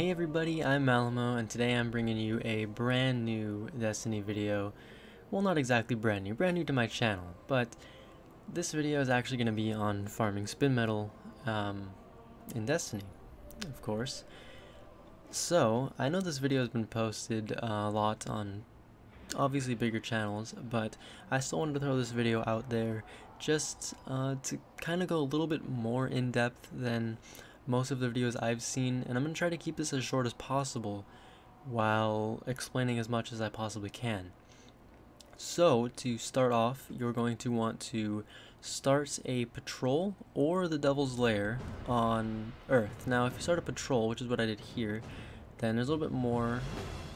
Hey everybody, I'm Malimho, and today I'm bringing you a brand new Destiny video. Well, not exactly brand new, brand new to my channel, but this video is actually going to be on farming spin metal um, in Destiny, of course. So, I know this video has been posted a lot on obviously bigger channels, but I still wanted to throw this video out there just uh, to kind of go a little bit more in depth than most of the videos I've seen, and I'm going to try to keep this as short as possible while explaining as much as I possibly can. So, to start off, you're going to want to start a patrol or the Devil's Lair on Earth. Now, if you start a patrol, which is what I did here, then there's a little bit more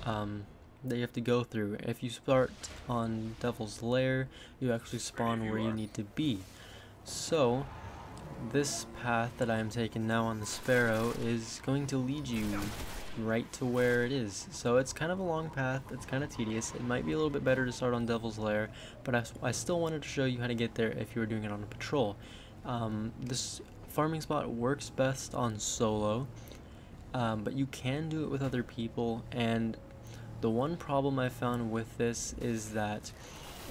um, that you have to go through. If you start on Devil's Lair, you actually spawn where you need to be. So, this path that I am taking now on the Sparrow is going to lead you right to where it is. So it's kind of a long path, it's kind of tedious, it might be a little bit better to start on Devil's Lair, but I, I still wanted to show you how to get there if you were doing it on a patrol. Um, this farming spot works best on solo, um, but you can do it with other people, and the one problem I found with this is that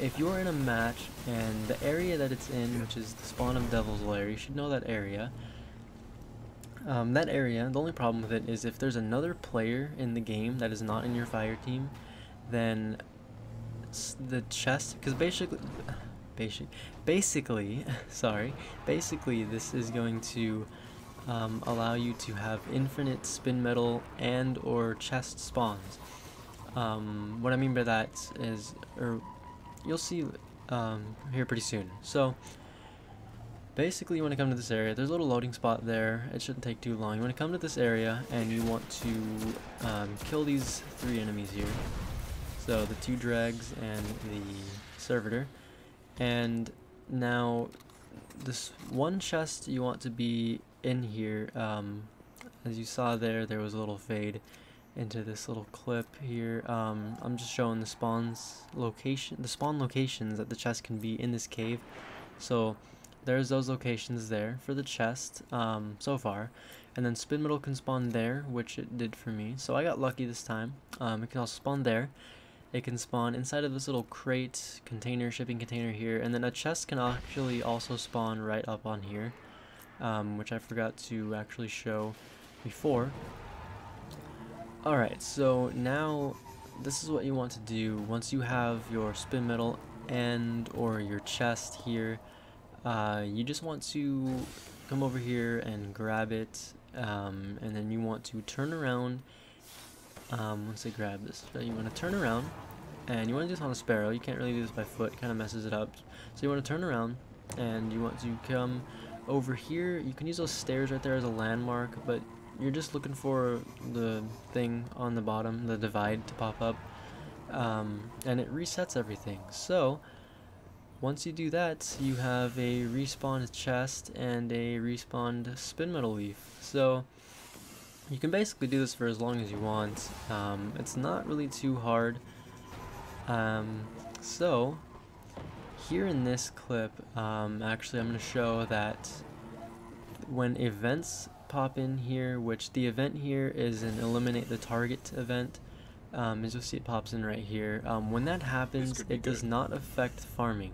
if you're in a match and the area that it's in, which is the spawn of Devil's Lair, you should know that area. Um, that area, the only problem with it is if there's another player in the game that is not in your fire team, then the chest, because basically, basic, basically, sorry, basically this is going to um, allow you to have infinite spin metal and or chest spawns. Um, what I mean by that is, or you'll see um, here pretty soon. So basically you want to come to this area. There's a little loading spot there. It shouldn't take too long. You want to come to this area and you want to um, kill these three enemies here. So the two dregs and the servitor. And now this one chest you want to be in here. Um, as you saw there, there was a little fade into this little clip here. Um, I'm just showing the spawns location, the spawn locations that the chest can be in this cave. So there's those locations there for the chest um, so far. And then spin metal can spawn there, which it did for me. So I got lucky this time. Um, it can also spawn there. It can spawn inside of this little crate container, shipping container here. And then a chest can actually also spawn right up on here, um, which I forgot to actually show before. Alright, so now this is what you want to do once you have your spin metal and or your chest here. Uh, you just want to come over here and grab it um, and then you want to turn around um, once I grab this, you want to turn around and you want to do this on a sparrow. You can't really do this by foot, kind of messes it up. So you want to turn around and you want to come over here. You can use those stairs right there as a landmark, but you're just looking for the thing on the bottom, the divide to pop up, um, and it resets everything. So, once you do that, you have a respawned chest and a respawned spin metal leaf. So, you can basically do this for as long as you want. Um, it's not really too hard. Um, so, here in this clip, um, actually I'm going to show that when events pop in here, which the event here is an eliminate the target event. Um, as you'll see it pops in right here. Um, when that happens, it does not affect farming.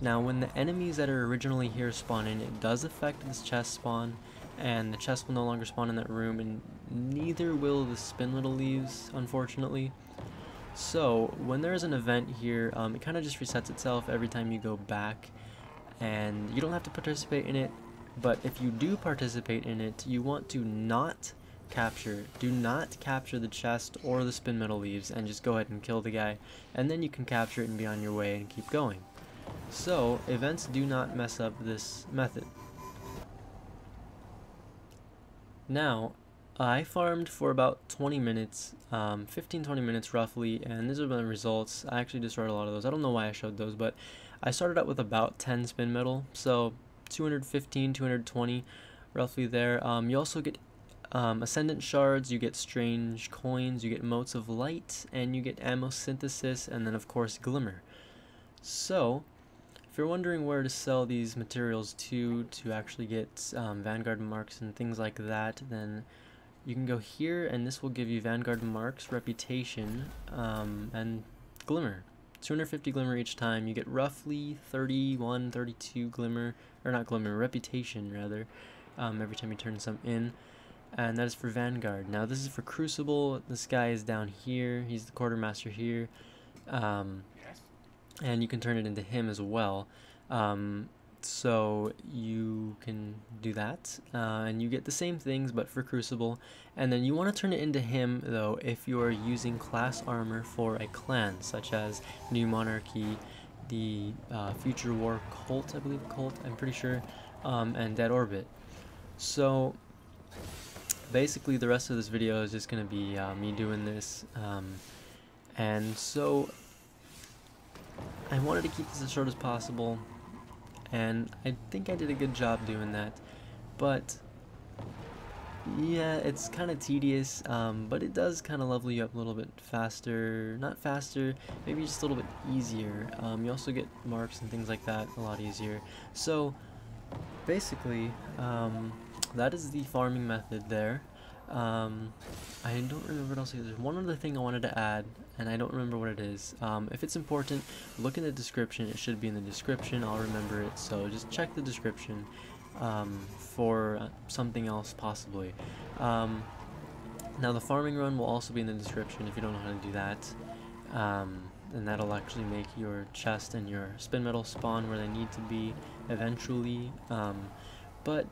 Now when the enemies that are originally here spawn in, it does affect this chest spawn, and the chest will no longer spawn in that room, and neither will the spin metal leaves, unfortunately. So when there is an event here, um, it kind of just resets itself every time you go back, and you don't have to participate in it, but if you do participate in it, you want to not capture, do not capture the chest or the spin metal leaves and just go ahead and kill the guy. And then you can capture it and be on your way and keep going. So, events do not mess up this method. Now, I farmed for about 20 minutes, 15-20 um, minutes roughly, and these are the results. I actually destroyed a lot of those. I don't know why I showed those, but I started out with about 10 spin metal, so 215, 220, roughly there. Um, you also get um, Ascendant Shards, you get Strange Coins, you get Motes of Light, and you get Ammo Synthesis, and then of course Glimmer. So, if you're wondering where to sell these materials to, to actually get um, Vanguard marks and things like that, then you can go here and this will give you Vanguard Marks, Reputation, um, and Glimmer. 250 Glimmer each time. You get roughly 31, 32 Glimmer, or not Glimmer, Reputation rather, um, every time you turn some in. And that is for Vanguard. Now this is for Crucible. This guy is down here. He's the Quartermaster here. Um, and you can turn it into him as well. Um, so you can do that uh, and you get the same things but for crucible. And then you want to turn it into him though if you are using class armor for a clan such as new monarchy the uh, future war cult i believe cult i'm pretty sure um, and dead orbit. So basically the rest of this video is just going to be uh, me doing this um, and so I wanted to keep this as short as possible and I think I did a good job doing that. But yeah it's kind of tedious um, but it does kind of level you up a little bit faster not faster maybe just a little bit easier. Um, you also get marks and things like that a lot easier. So basically um, that is the farming method there um, I don't remember what else. There's one other thing I wanted to add, and I don't remember what it is. Um, if it's important, look in the description. It should be in the description. I'll remember it. So just check the description um, for uh, something else possibly. Um, now the farming run will also be in the description if you don't know how to do that. Um, and that'll actually make your chest and your spin metal spawn where they need to be eventually. Um, but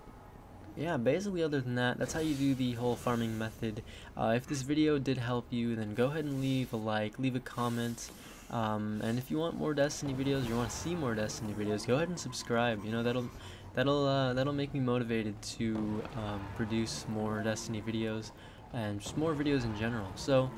yeah, basically other than that, that's how you do the whole farming method. Uh, if this video did help you, then go ahead and leave a like, leave a comment. Um, and if you want more Destiny videos, you want to see more Destiny videos, go ahead and subscribe. You know that'll that'll uh, that'll make me motivated to um, produce more Destiny videos and just more videos in general. So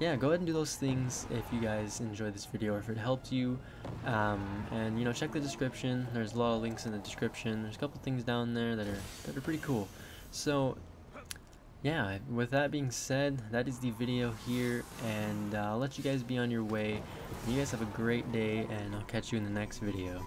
yeah, go ahead and do those things if you guys enjoyed this video or if it helped you. Um, and you know, check the description. There's a lot of links in the description. There's a couple things down there that are that are pretty cool. So yeah, with that being said, that is the video here, and uh, I'll let you guys be on your way. You guys have a great day, and I'll catch you in the next video.